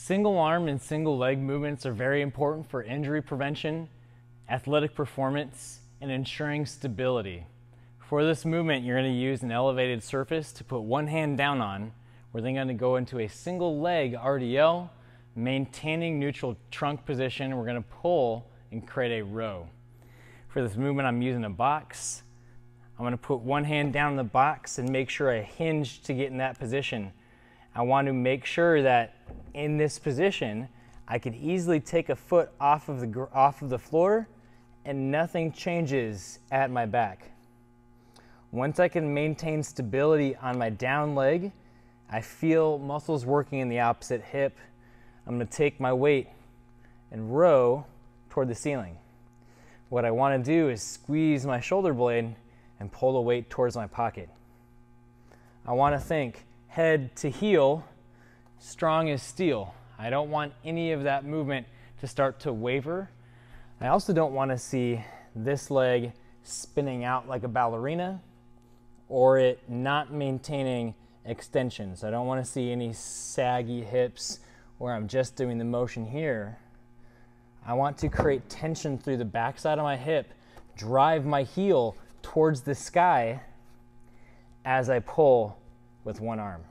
Single arm and single leg movements are very important for injury prevention, athletic performance, and ensuring stability. For this movement, you're going to use an elevated surface to put one hand down on. We're then going to go into a single leg RDL, maintaining neutral trunk position. We're going to pull and create a row. For this movement, I'm using a box. I'm going to put one hand down in the box and make sure I hinge to get in that position. I want to make sure that in this position, I could easily take a foot off of the, off of the floor and nothing changes at my back. Once I can maintain stability on my down leg, I feel muscles working in the opposite hip. I'm going to take my weight and row toward the ceiling. What I want to do is squeeze my shoulder blade and pull the weight towards my pocket. I want to think head to heel, strong as steel. I don't want any of that movement to start to waver. I also don't want to see this leg spinning out like a ballerina or it not maintaining extensions. I don't want to see any saggy hips where I'm just doing the motion here. I want to create tension through the backside of my hip, drive my heel towards the sky as I pull with one arm.